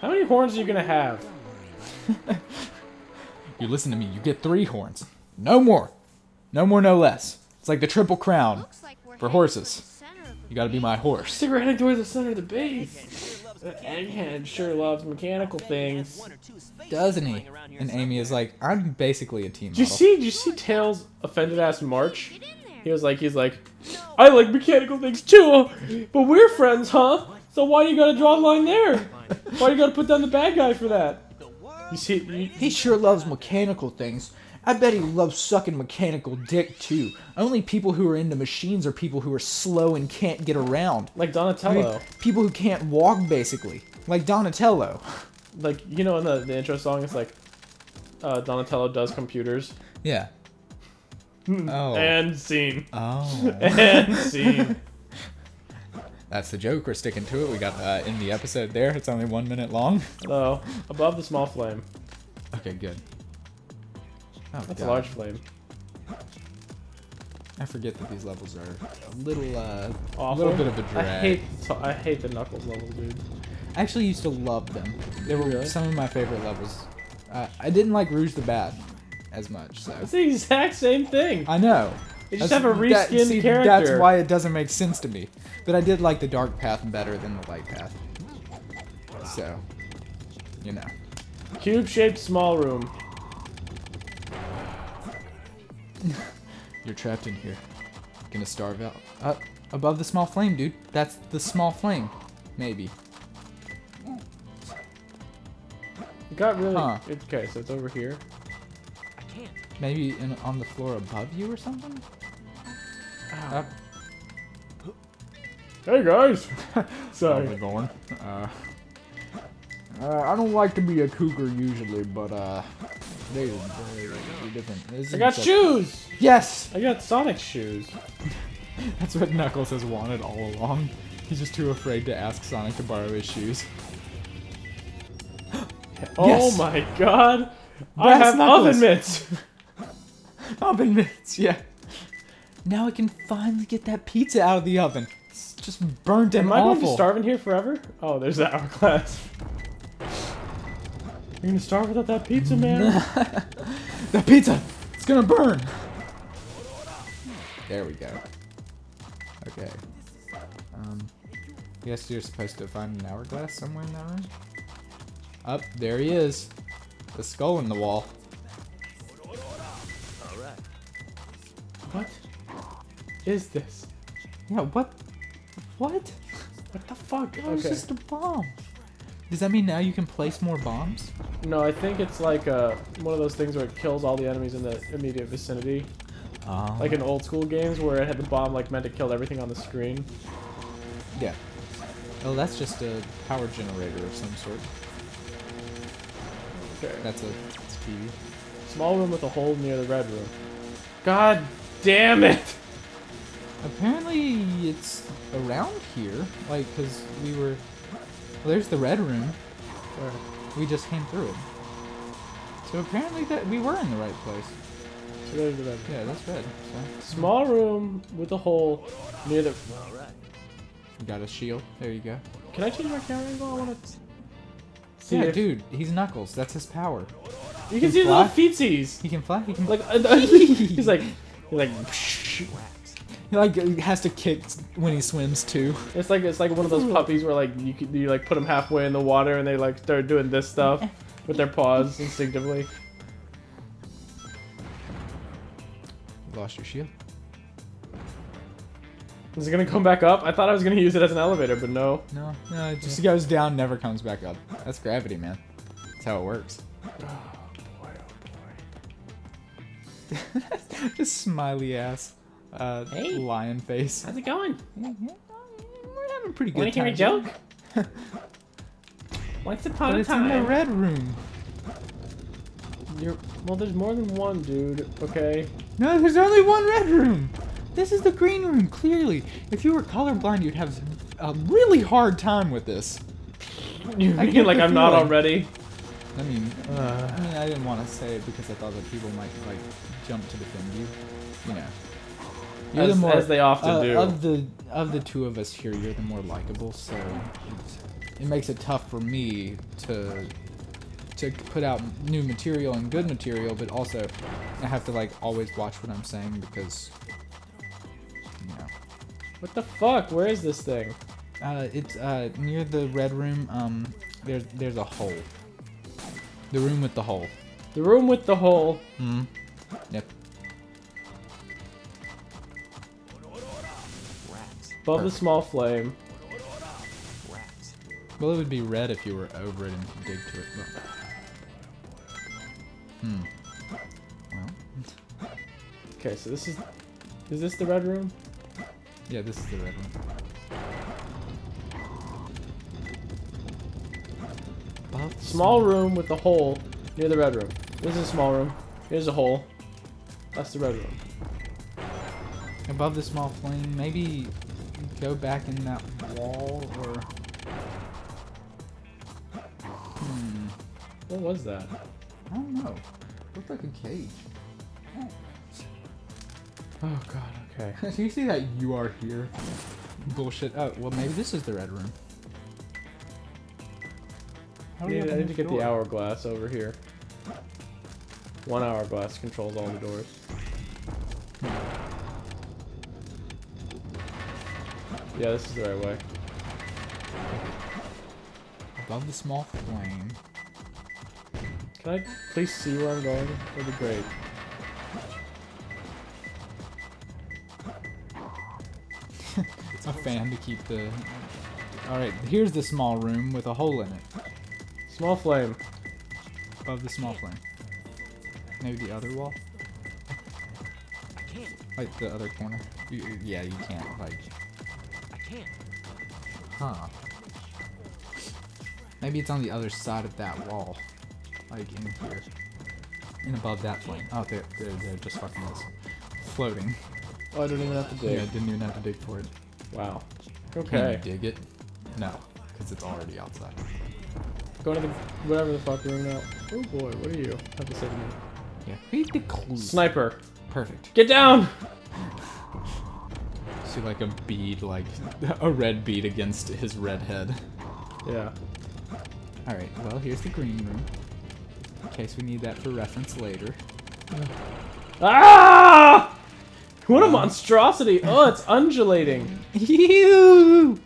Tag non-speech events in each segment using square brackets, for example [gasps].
How many horns are you gonna have? You listen to me. You get three horns. No more. No more, no less. It's like the triple crown. Like For horses. towards the center of the You gotta be my horse. Stick we're towards the center of the base. Uh, Egghead sure loves mechanical things. Doesn't he? And Amy is like, I'm basically a team Did you model. see? Did you see Tails' offended ass march? Get in there. He was like, he's like, I like mechanical things too, but we're friends, huh? So why you gotta draw a line there? Why you gotta put down the bad guy for that? You see, you, He sure loves mechanical things. I bet he loves sucking mechanical dick too. Only people who are into machines are people who are slow and can't get around. like I Donatello. mean, people who can't walk, basically. Like Donatello. like you know in the, the intro song it's like uh, Donatello does computers Yeah. Oh. and scene Oh. [laughs] and scene That's the joke. We're sticking to it. We got uh, in the episode there. It's only one minute long. so above the small flame Okay, good. Oh, that's God. a large flame I forget that these levels are a little, uh, a little bit of a I drag. I hate I hate the Knuckles level dude I actually used to love them. They were Really? some of my favorite levels. Uh, I didn't like Rouge the Bat as much, so it's the exact same thing I know. They just That's- have a that- see, character That's why it doesn't make sense to me. But I did like the dark path better than the light path. So, you know. cube shaped small room [laughs] You're trapped in here. Gonna starve out. Up above the small flame, dude. That's the small flame. Maybe. it got really Huh. okay so it's over here I can't. Maybe in, on the floor above you or something? Up. hey guys [laughs] sorry Probably going. Uh, uh, I don't like to be a cougar usually, but uh, they, they're different. This I got such- shoes Yes, I got Sonic shoes [laughs] that's what Knuckles has wanted all along. He's just too afraid to ask Sonic to borrow his shoes. [gasps] oh my god I Brass have knuckles. oven mitts [laughs] Oven mitts, yeah. Now I can finally get that pizza out of the oven. It's just burnt and Am I going to be starving here forever? Oh, there's the hourglass. You're gonna starve without that pizza, man? [laughs] the pizza! It's gonna burn! There we go. Okay. Um, guess you're supposed to find an hourglass somewhere in that room? Up, there he is. The skull in the wall. what is this? Yeah, what? What? What the fuck? That was just a bomb. Does that mean now you can place more bombs? No, I think it's like uh, one of those things where it kills all the enemies in the immediate vicinity. Oh. Like in old school games where it had the bomb like meant to kill everything on the screen. Yeah. Oh, that's just a power generator of some sort. Okay. That's a it's a TV. Small room with a hole near the red room. God damn it! Apparently, it's around here. Like, because we were. Well, there's the red room. Where? We just came through it. So apparently that we were in the right place. So there's the red. Yeah, that's red. So Small room with a hole near the. we got a shield. There you go. Can I change my camera angle? I want to see. yeah, if- dude, he's Knuckles. That's his power. You can He see the little fly? feetsies. He can fly. He can Like [laughs] [laughs] he's like he's like. [laughs] He like he has to kick when he swims too. It's like it's like one of those puppies where like you you like put them halfway in the water and they like start doing this stuff with their paws instinctively. Lost your shield. Is it gonna come back up? I thought I was gonna use it as an elevator, but no. No, no, it just goes down, never comes back up. That's gravity, man. That's how it works. Oh boy, oh boy. [laughs] just smiley ass, uh, Hey. lion face. How's it going? We're having a pretty good Want to hear time. a joke? [laughs] Once upon But a it's in the red room. You're, well, there's more than one, dude. Okay. No, there's only one red room. This is the green room, clearly. If you were colorblind, you'd have a really hard time with this. [laughs] You're I thinking get like I'm not feeling. already. I mean, Uh, I mean, I didn't want to say it because I thought that people might like jump to defend you. You know, you're As- the more as they often uh, do. of the of the two of us here. You're the more likable, so it's, it makes it tough for me to to put out new material and good material, but also I have to like always watch what I'm saying because you know. What the fuck? Where is this thing? Uh, it's uh, near the red room. Um, there's there's a hole. The room with the hole. The room with the hole. Hmm. Yep. Above the small flame. Well, it would be red if you were over it and dig to it. But... Hmm. Well, Okay, so this is... Is this the red room? yeah, this is the red one. The Small room with the hole near the red room. This is a small room. Here's a hole. That's the red room. above the small flame. Maybe go back in that wall or. Hmm. What was that? I don't know. It Looked like a cage. Oh god, okay. Do [laughs] you see that you are here? Bullshit. Oh, well, maybe this is the red room. How I need, I need to get the hourglass over here. One hourglass controls all the doors. Yeah, this is the right way. Above the small flame. Can I please see where I'm going? That'd be great. [laughs] A fan to keep the. Alright, here's the small room with a hole in it. Small flame. Above the small flame. Maybe the other wall? I can't. Like the other corner? You, you- yeah, you can't. Like, I can't. Huh. Maybe it's on the other side of that wall. Like in here. And above that flame. Oh, there, there, there just fucking is. Floating. Oh, I don't even have to dig. Yeah, I didn't even have to dig for it. Wow. Okay. Can Okay. you dig it? No, because it's already outside. Go to the whatever the fuck room now. Oh boy, what do you have to say to me? Yeah. Read the clues. Sniper. Perfect. Get down! See like a bead, like [laughs] a red bead against his red head. Yeah. Alright, well, here's the green room. In case we need that for reference later. Ah! What a monstrosity! Oh, it's undulating. Ew! [laughs]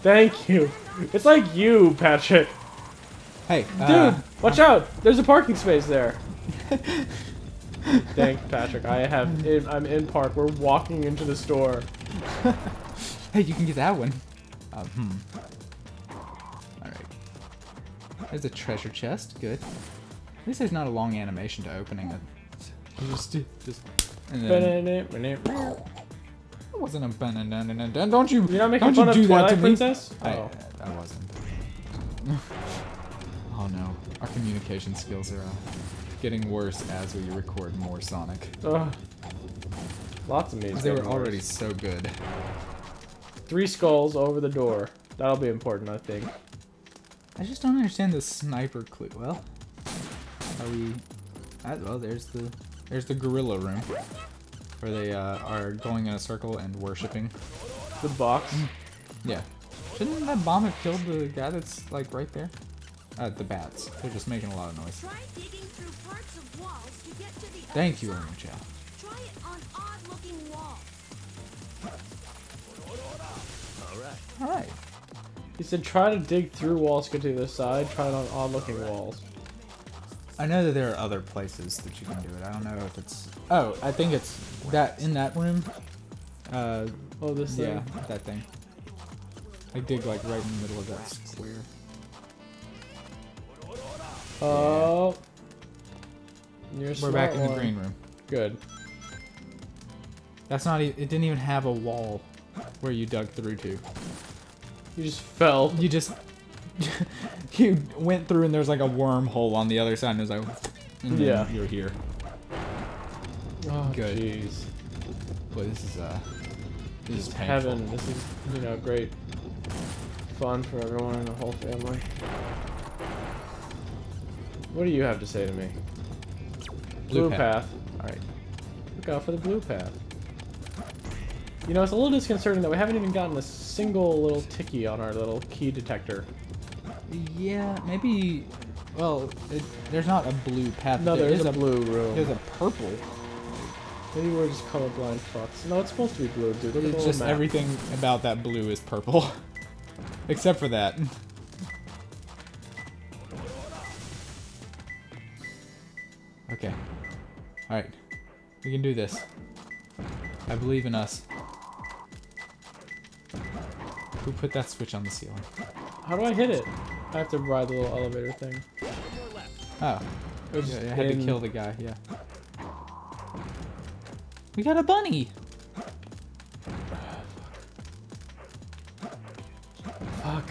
Thank you. It's like you, Patrick. Hey, Dude, uh, watch out! There's a parking space there. [laughs] Thank Patrick. I have. In, I'm in park. We're walking into the store. [laughs] hey, you can get that one. Uh, hmm. Alright. There's a treasure chest. Good. At least there's not a long animation to opening it. You Just, just, and then, You're it wasn't a banana. Don't you? You're not making don't fun you of do that Twilight to me. Princess? I, Oh. I wasn't. [laughs] oh no, our communication skills are uh, getting worse as we record more Sonic. Ugh. Lots of me. 'Cause they were already so good. three skulls over the door. That'll be important, I think. I just don't understand the sniper clue. Well, are we? Ah, well, there's the there's the gorilla room where they uh, are going in a circle and worshiping. The box. Yeah. Shouldn't that bomb have killed the guy that's like right there? Uh, the bats. They're just making a lot of noise. Try digging through parts of walls to get to the Thank you, side. Chow. Try it on odd-looking walls. Alright. All right. He said try to dig through walls to get to the other side. Try it on odd-looking walls. I know that there are other places that you can do it. I don't know if it's. Oh, I think it's that in that room. Uh, Oh, this thing. yeah, that thing. I dig like right in the middle of that square. Oh. You're We're back in the one. green room. Good. That's not. E- it didn't even have a wall where you dug through to. You just fell. You just. [laughs] you went through and there's like a wormhole on the other side and it was like. Yeah. You're here. Oh, Good. jeez. Boy, this is uh. This is painful. Heaven. This is, you know, great fun for everyone in the whole family. What do you have to say to me? Blue Blue, path. path. Alright. Look out for the blue path. You know, it's a little disconcerting that we haven't even gotten a single little ticky on our little key detector. Yeah, maybe. Well, it, there's not a blue path. No, there there is is a blue room. There's a purple. Maybe we're just colorblind fucks. No, it's supposed to be blue, dude. Look It's just map. everything about that blue is purple, [laughs] except for that. Okay. All right. We can do this. I believe in us. Who put that switch on the ceiling? How do I hit it? I have to ride the little elevator thing. Oh, yeah, I had to kill the guy. Yeah. We got a bunny. Fuck.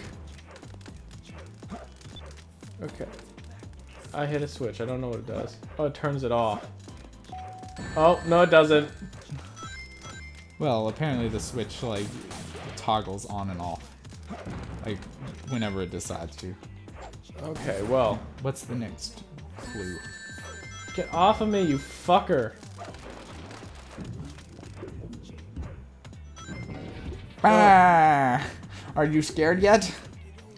Okay. I hit a switch. I don't know what it does. Oh, it turns it off. Oh, no, it doesn't. Well, apparently the switch like toggles on and off, like whenever it decides to. Okay, well. What's the next clue? Get off of me, you fucker. Ah! Are you scared yet?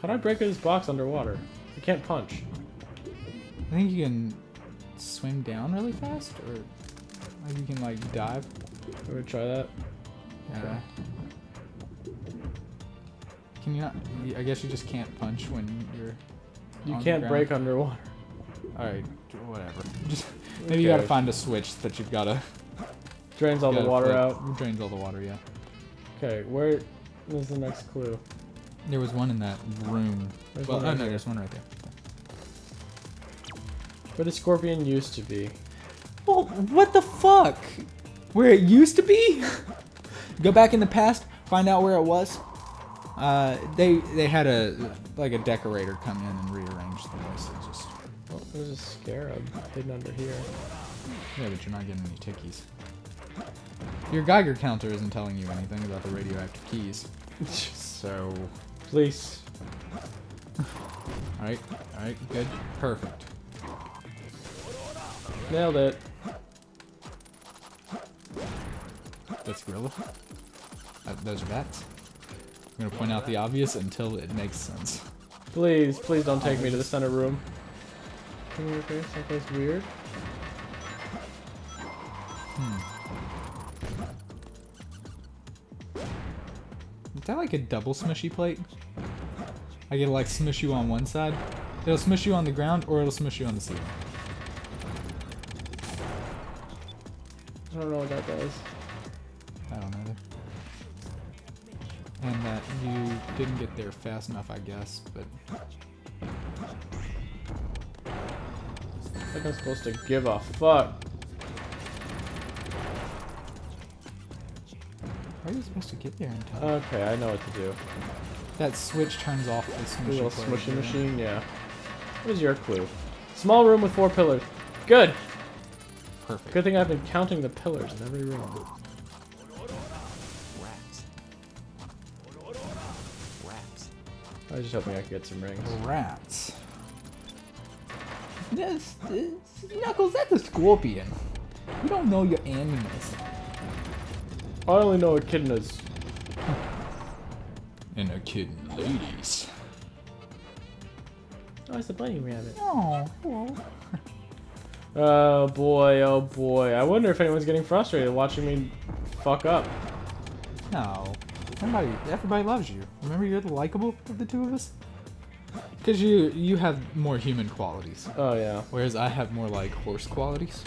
How do I break this box underwater? I can't punch. I think you can swim down really fast, or like you can like dive. Let me try that. Yeah. Can you not? I guess you just can't punch when you're. You can't break underwater. All right, whatever. [laughs] Just maybe you gotta find a switch that you've gotta. [laughs] Drains all the water flip. out. Drains all the water. Yeah. Okay, where is the next clue? There was one in that room. There's well, oh right no, here. there's one right there. Where the scorpion used to be. Well, what the fuck? Where it used to be? [laughs] Go back in the past, find out where it was. Uh, they they had a like a decorator come in and rearrange the place. It just Oh, there's a scarab hidden under here. yeah, but you're not getting any tickies. Your Geiger counter isn't telling you anything about the radioactive keys. [laughs] So, Please. [laughs] all right, all right, good, perfect. Nailed it. That's gorilla. Uh, those are bats. I'm gonna point out the obvious until it makes sense. Please, please don't take me to the center room. Can we okay? Someplace weird? Is that like a double smushy plate? I get to like smush you on one side. It'll smush you on the ground or it'll smush you on the ceiling. Don't know what that does. I don't know. And that you didn't get there fast enough, I guess, but I think I'm supposed to give a fuck. how are you supposed to get there in time? Okay, I know what to do. that switch turns off the The smushy little plate, smushy machine, yeah. What is your clue? Small room with four pillars. Good! Perfect. Good thing I've been counting the pillars in every room. Rats. Rats. I was just hoping I could get some rings. Rats. This, this, Knuckles, that's a scorpion. You don't know your animals. I only know echidnas. [laughs] And a kitten, ladies. Oh, it's a bunny rabbit. Oh, well. Oh boy, oh boy. I wonder if anyone's getting frustrated watching me fuck up. No. Everybody, everybody loves you. Remember, you're the likable of the two of us. Because you you have more human qualities, Oh yeah. whereas I have more like horse qualities.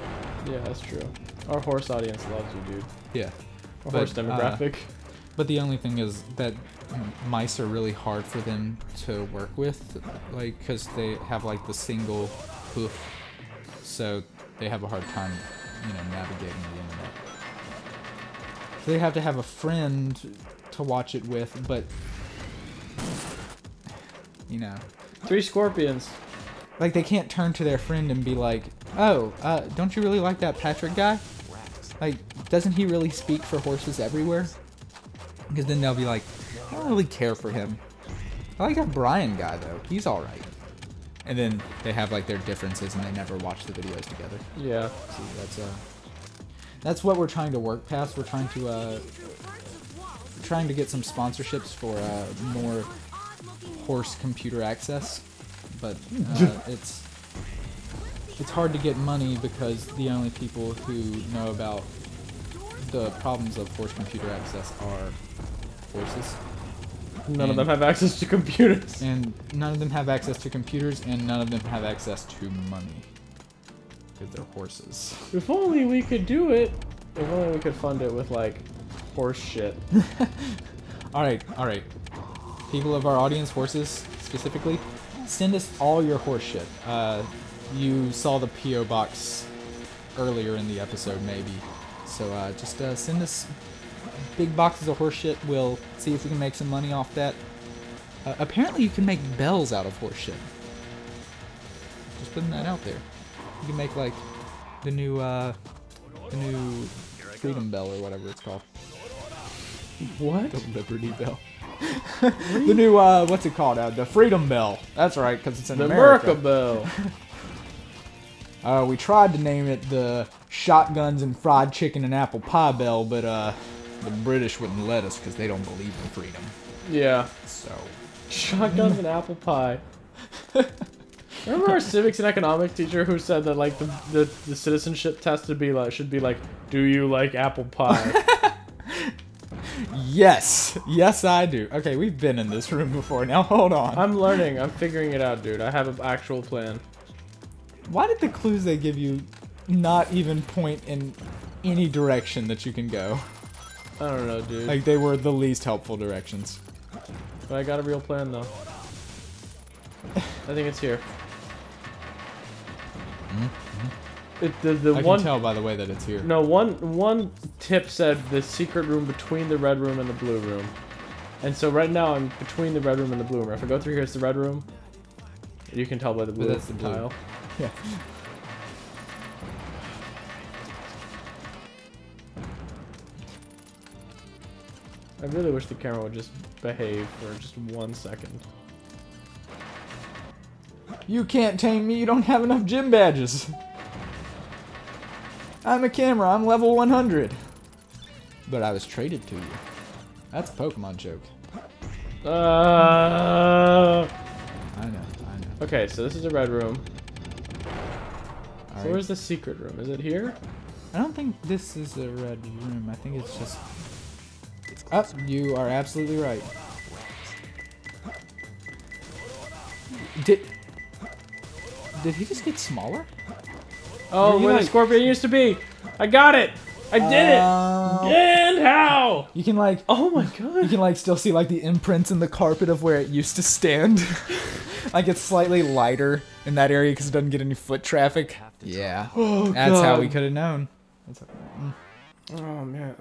Yeah, that's true. Our horse audience loves you, dude. Yeah. Our But, horse uh, demographic. But the only thing is that mm, mice are really hard for them to work with, like because they have like the single hoof, so they have a hard time, you know, navigating the internet. So they have to have a friend to watch it with, but you know, Three scorpions. like they can't turn to their friend and be like, "Oh, uh, don't you really like that Patrick guy? Like, doesn't he really speak for horses everywhere?" Because then they'll be like, "I don't really care for him. I like that Brian guy though. He's all right." And then they have like their differences and they never watch the videos together. Yeah. That's uh, that's what we're trying to work past. We're trying to uh, Through parts of trying to get some sponsorships for uh, more horse computer access, but uh, [laughs] it's it's hard to get money because the only people who know about the problems of horse computer access are horses, None of them have access to computers. and none of them have access to computers, and none of them have access to money because they're horses. If only we could do it. If only we could fund it with like horse shit. [laughs] All right, all right. People of our audience, horses specifically, send us all your horse shit. Uh, you saw the PO box earlier in the episode, maybe. So uh, just uh, send us big boxes of horse shit. We'll see if we can make some money off that. Uh, apparently, you can make bells out of horse shit. Just putting that out there. You can make like the new, uh, the new freedom bell or whatever it's called. What? The Liberty Bell. [laughs] the new, uh, what's it called? Uh, the Freedom Bell. That's right, because it's in The America. America Bell. [laughs] Uh, we tried to name it the Shotguns and Fried Chicken and Apple Pie Bell, but uh, the British wouldn't let us because they don't believe in freedom. Yeah. So, Shotguns and apple pie. Remember our civics and economics teacher who said that like the, the, the citizenship test to be like should be like, do you like apple pie? [laughs] yes, yes, I do. Okay, we've been in this room before. Now hold on. I'm learning. I'm figuring it out, dude. I have an actual plan. Why did the clues they give you not even point in any direction that you can go? I don't know, dude. Like they were the least helpful directions. but I got a real plan though. I think it's here. Mm-hmm. It, the the. I one can tell by the way that it's here. no one one tip said the secret room between the red room and the blue room, and so right now I'm between the red room and the blue room. If I go through here, it's the red room. You can tell by the blue that's the blue. tile. Yeah. I really wish the camera would just behave for just one second. You can't tame me, you don't have enough gym badges. I'm a camera, I'm level 100. But I was traded to you. That's a Pokemon joke. Uh, I know, I know. okay, so this is a red room. So Alright. where's the secret room? Is it here? I don't think this is a red room. I think it's just. Oh, you are absolutely right. Did. Did he just get smaller? Oh, where like- the scorpion used to be. I got it. I did Uh, it. And how? You can like. Oh my god! You can like still see like the imprints in the carpet of where it used to stand. [laughs] like it's slightly lighter in that area because it doesn't get any foot traffic. Yeah. Oh That's how we could have known. Oh man.